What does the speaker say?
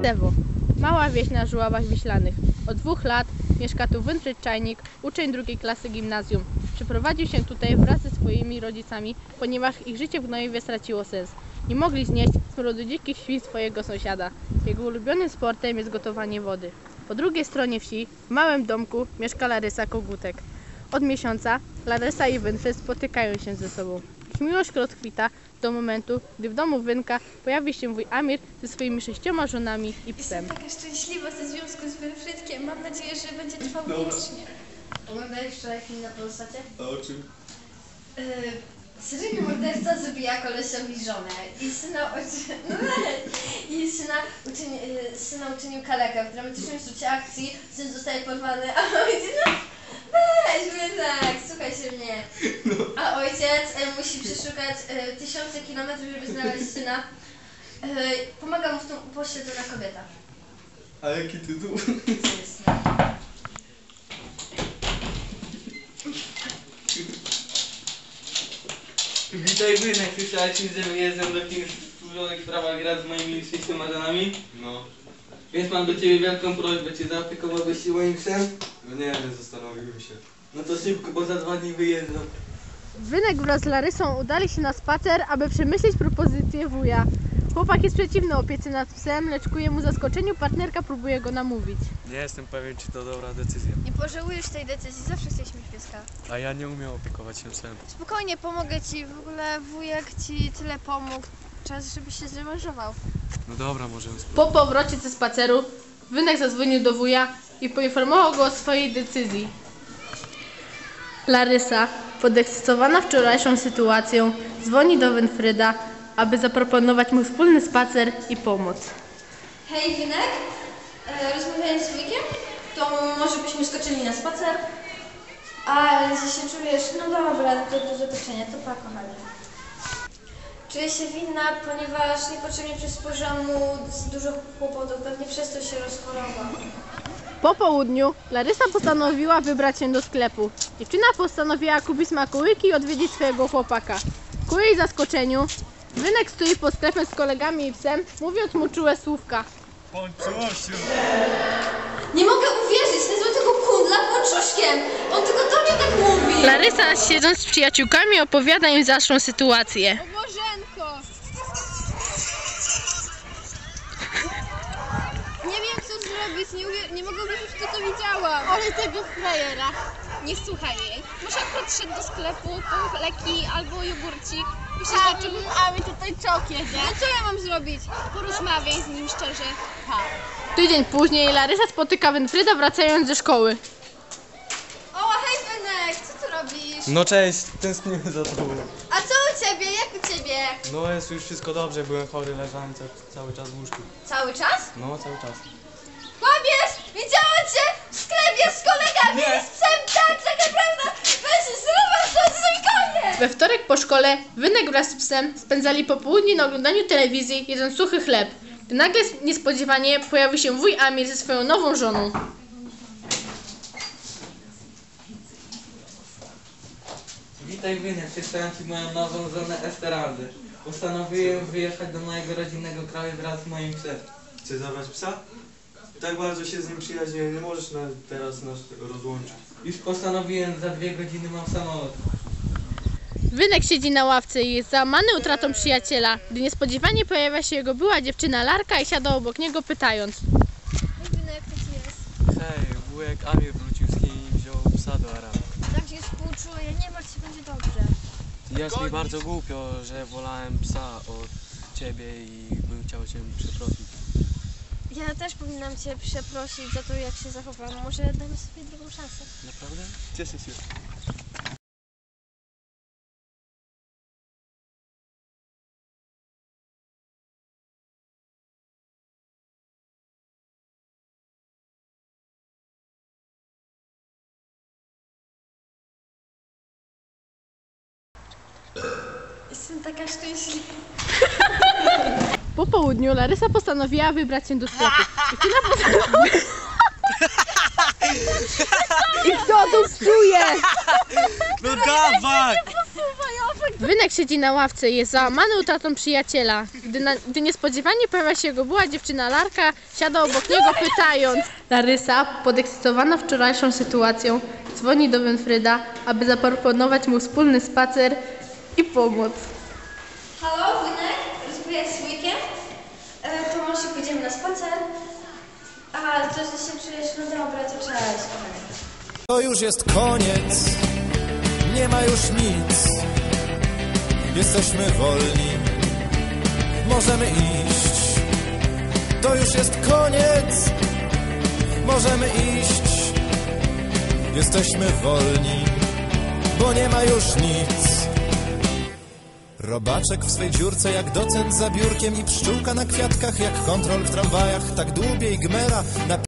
Drzewo. Mała wieś na Żuławach Wiślanych. Od dwóch lat mieszka tu Winfried Czajnik, uczeń drugiej klasy gimnazjum. Przyprowadził się tutaj wraz ze swoimi rodzicami, ponieważ ich życie w Gnojewie straciło sens. Nie mogli znieść smrodu dzikich świn swojego sąsiada. Jego ulubionym sportem jest gotowanie wody. Po drugiej stronie wsi, w małym domku, mieszka Larysa Kogutek. Od miesiąca Larysa i Winfried spotykają się ze sobą. Miłość rozkwita do momentu, gdy w domu Wynka pojawi się wuj Amir ze swoimi sześcioma żonami i psem. Jestem taka szczęśliwa ze związku z Winfrydkiem. Mam nadzieję, że będzie trwał Dobra. wiecznie. Oglądałeś wczoraj film na Polsacie? A o czym? Yy, seryjny morderca zabija kolesiowi żonę i syna, uczy... no, i syna, uczyni... yy, syna uczynił kalekę. W dramatycznym sztucie akcji syn zostaje porwany, a ojciec... No, weź mnie tak, słuchaj się mnie. A ojciec y, musi przeszukać y, tysiące kilometrów, żeby znaleźć syna. Y, pomaga mu w tym upośledzona kobieta. A jaki tytuł? Co jest, no. Witaj Wynek, słyszałeś, że wyjeżdżam do Chin w służonych sprawach raz z moimi sześcioma żonami? No. Więc mam do ciebie wielką prośbę, czy zaopiekowałbyś się moim psem? No nie wiem, zastanowiłem się. No to szybko, bo za dwa dni wyjeżdżam. Wynek wraz z Larysą udali się na spacer, aby przemyśleć propozycję wuja. Chłopak jest przeciwny opiece nad psem, lecz ku jemu zaskoczeniu partnerka próbuje go namówić. Nie jestem pewien, czy to dobra decyzja. Nie pożałujesz tej decyzji, zawsze chcesz mieć pieska. A ja nie umiem opiekować się psem. Spokojnie, pomogę ci. W ogóle wujek ci tyle pomógł. Czas, żebyś się zrewanżował. No dobra, możemy spróbować. Po powrocie ze spaceru, Wynek zadzwonił do wuja i poinformował go o swojej decyzji. Larysa, podekscytowana wczorajszą sytuacją, dzwoni do Winfryda, aby zaproponować mu wspólny spacer i pomoc. Hej, Winek, e, rozmawiałem z wujkiem, to może byśmy skoczyli na spacer? A, że się czujesz, no dobra, to do zobaczenia, to pa, kochanie. Czuję się winna, ponieważ niepotrzebnie przysporzyłam mu z dużo kłopotów, pewnie przez to się rozchorował. Po południu Larysa postanowiła wybrać się do sklepu. Dziewczyna postanowiła kupić smakołyki i odwiedzić swojego chłopaka. Ku jej zaskoczeniu, Wynek stoi pod sklepem z kolegami i psem, mówiąc mu czułe słówka. Nie mogę uwierzyć, nazwę tego kundla pączuszkiem! On tylko do mnie tak mówi! Larysa, siedząc z przyjaciółkami, opowiada im zaszłą sytuację. Nie, mogę uwierzyć w to, co widziałam. Ale tego frajera. Nie słuchaj jej. Może akurat szedł do sklepu po leki albo jogurcik. Myślę, że czemu... A mi tutaj czok jedzie. No co ja mam zrobić? Porozmawiaj z nim szczerze. Tydzień później Larysa spotyka Winfryda wracając ze szkoły. O, hej Benek, co tu robisz? No cześć, tęskniłem za tobą. A co u ciebie? Jak u ciebie? No jest już wszystko dobrze, byłem chory, leżałem ca- cały czas w łóżku. Cały czas? No, cały czas. Kłamiesz! Widziałam cię w sklepie z kolegami i z psem, tak, taka prawda! Weź zrywasz to z koniec! We wtorek po szkole Wynek wraz z psem spędzali popołudnie na oglądaniu telewizji, jedząc suchy chleb. Gdy nagle niespodziewanie pojawił się wuj Amir ze swoją nową żoną. Witaj Wynek, przedstawiam ci moją nową żonę Esteraldę. Postanowiłem wyjechać do mojego rodzinnego kraju wraz z moim psem. Chcesz zabrać psa? Tak bardzo się z nim przyjaźniłem, nie możesz na, teraz nas rozłączyć. Już postanowiłem, za dwie godziny mam samolot. Wynek siedzi na ławce i jest załamany utratą przyjaciela, gdy niespodziewanie pojawia się jego była dziewczyna Larka i siada obok niego pytając. Hej Benek, co ci jest? Hej, wujek Amir wrócił z Chin i wziął psa do Arabu. Tak się współczuję, nie martw się, będzie dobrze. Jest mi bardzo głupio, że wolałem psa od ciebie i bym chciał cię przeprosić. Ja też powinnam cię przeprosić za to, jak się zachowałam. Może damy sobie drugą szansę. Naprawdę? Cieszę się. Jestem taka szczęśliwa. Po południu Larysa postanowiła wybrać się do sklepu. Dziewczyna postanowiła... I kto tu psuje? No dawaj! Wynek siedzi na ławce i jest załamany utratą przyjaciela. Gdy, na, gdy niespodziewanie pojawia się jego była dziewczyna Larka, siada obok niego pytając. Larysa, podekscytowana wczorajszą sytuacją, dzwoni do Winfryda, aby zaproponować mu wspólny spacer i pomoc. Halo, Wynek? Rozbijać z weekend? E, to może pójdziemy na spacer? Że się czujesz, no dobra, to cześć. To już jest koniec, nie ma już nic. Jesteśmy wolni, możemy iść. To już jest koniec, możemy iść. Jesteśmy wolni, bo nie ma już nic. Robaczek w swej dziurce jak docent za biurkiem i pszczółka na kwiatkach, jak kontrol w tramwajach, tak dłubiej gmera na